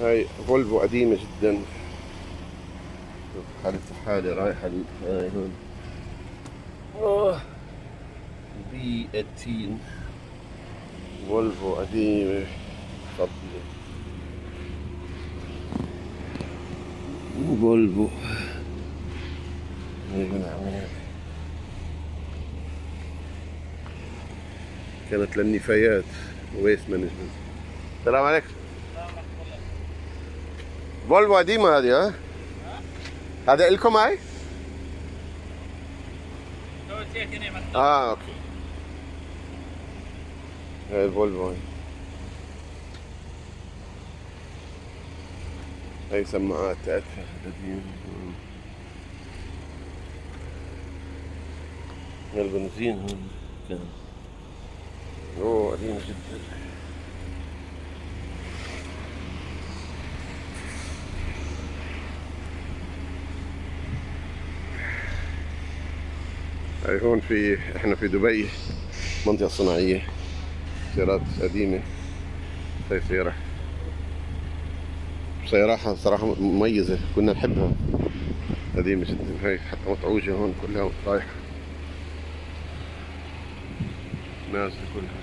هاي فولفو قديمة جدا. حالتها حالة رايحة هاي هون. أوه. B 18 فولفو قديمة. فضلة. فولفو. هون. كانت للنفايات. waste management السلام عليكم. فولفو قديمة هذه ها؟ هذا لكم هاي؟ آه okay هاي الفولفو هاي هاي سماعات هاي البنزين هون كان اوه قديمة جدا هون في إحنا في دبي منطقة صناعية سيارات قديمة هاي سيارة. سيارة صراحة مميزة كنا نحبها. قديمة جدا. هاي حتى مطعوجة هون كلها رايحة نازلة كلها.